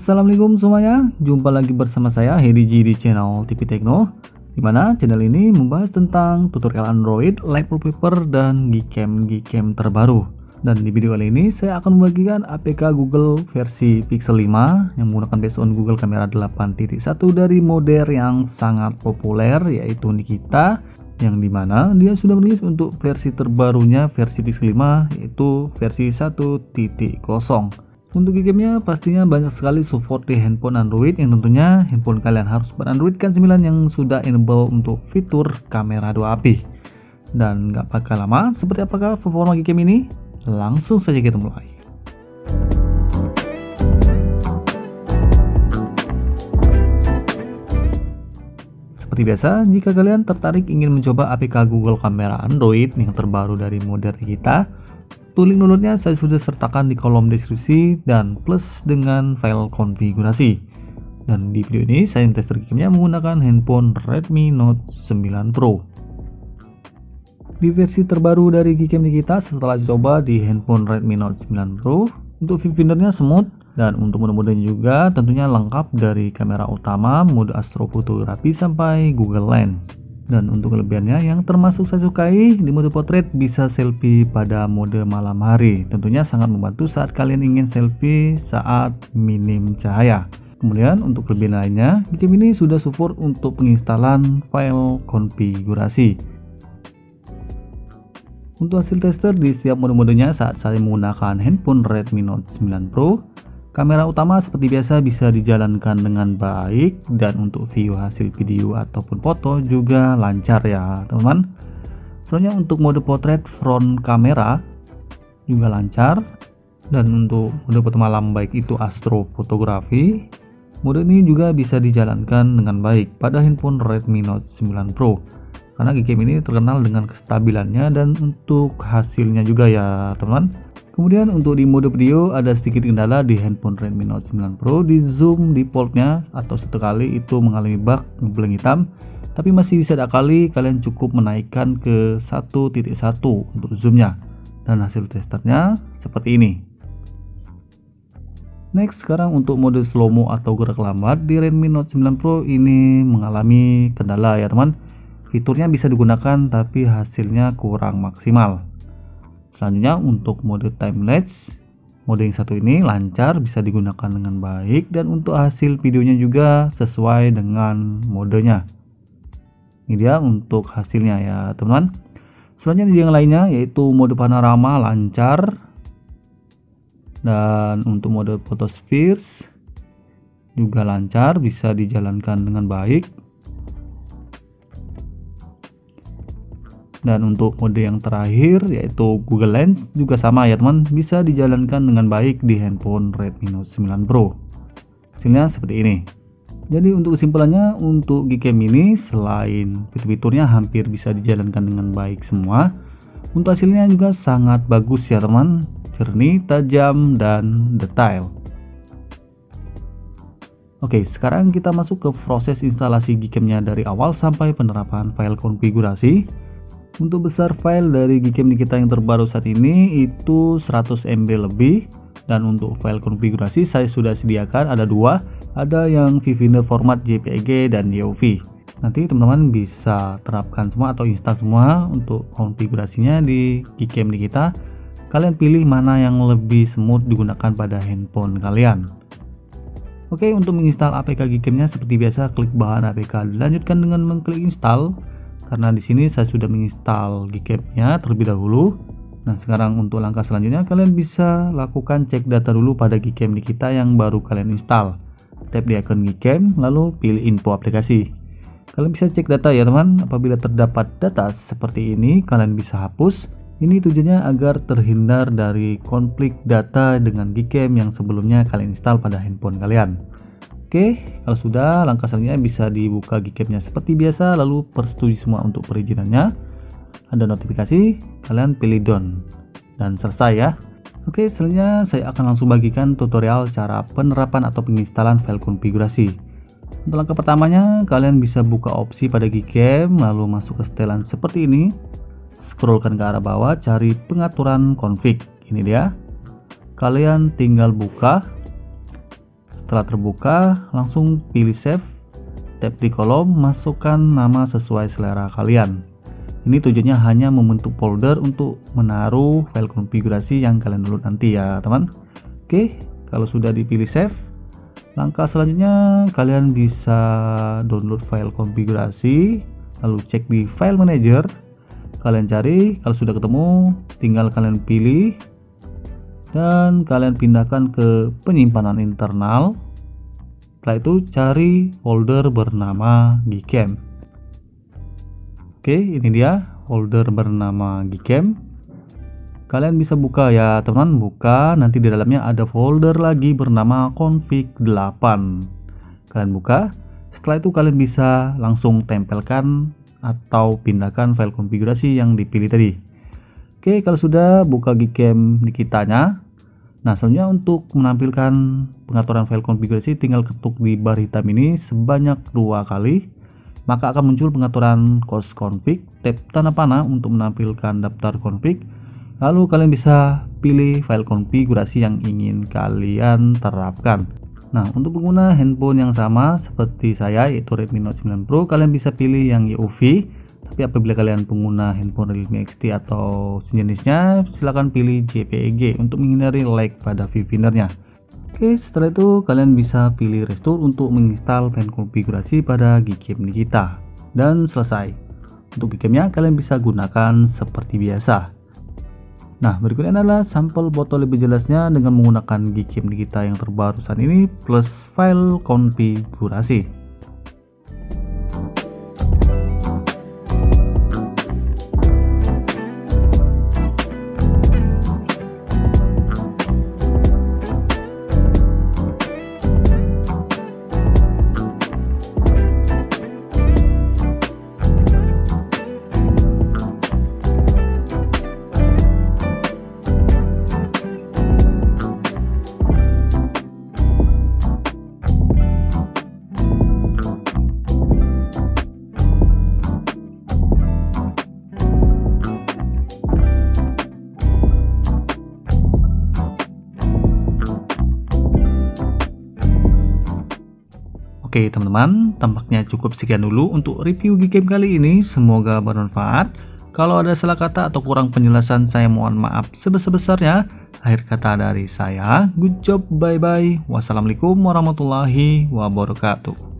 Assalamualaikum semuanya, jumpa lagi bersama saya Hedi G di channel TV Tekno Di mana channel ini membahas tentang tutorial Android, Light Wallpaper, dan Gcam Gcam terbaru. Dan di video kali ini saya akan membagikan APK Google versi Pixel 5 Yang menggunakan based on Google Camera 8.1 dari model yang sangat populer yaitu Nikita yang di mana dia sudah merilis untuk versi terbarunya versi Pixel 5 yaitu versi 1.0 untuk gamenya pastinya banyak sekali support di handphone Android yang tentunya handphone kalian harus berandroid kan 9 yang sudah enable untuk fitur kamera 2 api. Dan gak pakai lama, seperti apakah performa game ini? Langsung saja kita mulai. Seperti biasa, jika kalian tertarik ingin mencoba APK Google Kamera Android yang terbaru dari model kita, Tuh link downloadnya saya sudah sertakan di kolom deskripsi dan plus dengan file konfigurasi. Dan di video ini saya tester gamenya menggunakan handphone Redmi Note 9 Pro. Di versi terbaru dari Gcam kita setelah dicoba di handphone Redmi Note 9 Pro, untuk fingernya smooth dan untuk mode-modenya juga tentunya lengkap dari kamera utama, mode astrofotografi sampai Google Lens. Dan untuk kelebihannya yang termasuk saya sukai di mode potret bisa selfie pada mode malam hari. Tentunya sangat membantu saat kalian ingin selfie saat minim cahaya. Kemudian untuk kelebihan lainnya, game ini sudah support untuk penginstalan file konfigurasi. Untuk hasil tester di setiap mode-modenya saat saya menggunakan handphone Redmi Note 9 Pro, Kamera utama seperti biasa bisa dijalankan dengan baik dan untuk view hasil video ataupun foto juga lancar ya teman-teman. Soalnya untuk mode potret front kamera juga lancar dan untuk mode foto malam baik itu astro fotografi mode ini juga bisa dijalankan dengan baik pada handphone Redmi Note 9 Pro karena game ini terkenal dengan kestabilannya dan untuk hasilnya juga ya teman-teman. Kemudian untuk di mode video ada sedikit kendala di handphone Redmi Note 9 Pro. Di zoom defaultnya atau satu kali itu mengalami bug ngebleng hitam. Tapi masih bisa kali kalian cukup menaikkan ke 1.1 untuk zoomnya dan hasil testernya seperti ini. Next sekarang untuk mode slow-mo atau gerak lambat di Redmi Note 9 Pro ini mengalami kendala ya teman fiturnya bisa digunakan tapi hasilnya kurang maksimal Selanjutnya untuk mode time lapse, mode yang satu ini lancar bisa digunakan dengan baik dan untuk hasil videonya juga sesuai dengan modenya. Ini dia untuk hasilnya ya teman-teman. Selanjutnya yang lainnya yaitu mode panorama lancar dan untuk mode photospheres juga lancar bisa dijalankan dengan baik dan untuk mode yang terakhir yaitu Google Lens juga sama ya teman. Bisa dijalankan dengan baik di handphone Redmi Note 9 Pro. Hasilnya seperti ini. Jadi untuk kesimpulannya untuk Gcam ini selain fitur-fiturnya hampir bisa dijalankan dengan baik semua untuk hasilnya juga sangat bagus ya teman. Jernih, tajam, dan detail. Oke, sekarang kita masuk ke proses instalasi Gcam-nya dari awal sampai penerapan file konfigurasi. Untuk besar file dari Gcam kita yang terbaru saat ini itu 100 MB lebih dan untuk file konfigurasi saya sudah sediakan ada dua, ada yang Vivinder format JPEG dan YOV. Nanti teman-teman bisa terapkan semua atau install semua untuk konfigurasinya di Gcam kita. Kalian pilih mana yang lebih smooth digunakan pada handphone kalian. Oke, untuk menginstal APK Gcam-nya seperti biasa klik bahan APK. Lanjutkan dengan mengklik install karena di sini saya sudah menginstal Gcam-nya terlebih dahulu. Nah, sekarang untuk langkah selanjutnya kalian bisa lakukan cek data dulu pada Gcam kita yang baru kalian install. Tap di icon Gcam, lalu pilih info aplikasi. Kalian bisa cek data ya teman, apabila terdapat data seperti ini kalian bisa hapus. Ini tujuannya agar terhindar dari konflik data dengan Gcam yang sebelumnya kalian install pada handphone kalian. Oke, kalau sudah, langkah selanjutnya bisa dibuka Gcam-nya seperti biasa, lalu persetujui semua untuk perizinannya. Ada notifikasi, kalian pilih done dan selesai ya. Oke, selanjutnya saya akan langsung bagikan tutorial cara penerapan atau penginstalan file konfigurasi. Untuk langkah pertamanya, kalian bisa buka opsi pada Gcam, lalu masuk ke setelan seperti ini. Scrollkan ke arah bawah, cari pengaturan config. Ini dia. Kalian tinggal buka Setelah terbuka, langsung pilih save, tap di kolom, masukkan nama sesuai selera kalian. Ini tujuannya hanya membentuk folder untuk menaruh file konfigurasi yang kalian download nanti ya teman. Oke, kalau sudah dipilih save, langkah selanjutnya kalian bisa download file konfigurasi, lalu cek di file manager, kalian cari, kalau sudah ketemu, tinggal kalian pilih dan kalian pindahkan ke penyimpanan internal. Setelah itu cari folder bernama Gcam. Oke, ini dia folder bernama Gcam. Kalian bisa buka ya, teman, buka. Nanti di dalamnya ada folder lagi bernama config 8. Kalian buka. Setelah itu kalian bisa langsung tempelkan atau pindahkan file konfigurasi yang dipilih tadi. Oke, kalau sudah buka Gcam di kitanya. Nah, selanjutnya untuk menampilkan pengaturan file konfigurasi tinggal ketuk di bar hitam ini sebanyak dua kali maka akan muncul pengaturan cost config, tab tanda panah untuk menampilkan daftar config. Lalu kalian bisa pilih file konfigurasi yang ingin kalian terapkan. Nah, untuk pengguna handphone yang sama seperti saya yaitu Redmi Note 9 Pro, kalian bisa pilih yang UV. Tapi apabila kalian pengguna handphone Realme XT atau sejenisnya, silahkan pilih JPEG untuk menghindari lag pada viewfindernya. Oke, setelah itu kalian bisa pilih restore untuk menginstal file konfigurasi pada Gcam kita. Dan selesai. Untuk Gcamnya kalian bisa gunakan seperti biasa. Nah, berikutnya adalah sampel foto lebih jelasnya dengan menggunakan Gcam kita yang terbaru saat ini plus file konfigurasi. Oke teman-teman, tampaknya cukup sekian dulu untuk review Gcam kali ini. Semoga bermanfaat. Kalau ada salah kata atau kurang penjelasan, saya mohon maaf sebesar-besarnya. Akhir kata dari saya, good job, bye-bye. Wassalamualaikum warahmatullahi wabarakatuh.